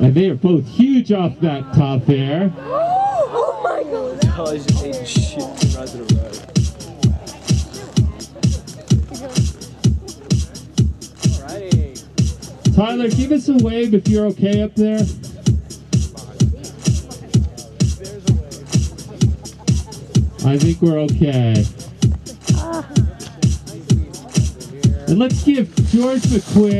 And they are both huge off that top there. Oh my god! Tyler's just eating shit right to the road. Tyler, give us a wave if you're okay up there. I think we're okay. And let's give George McQuinn.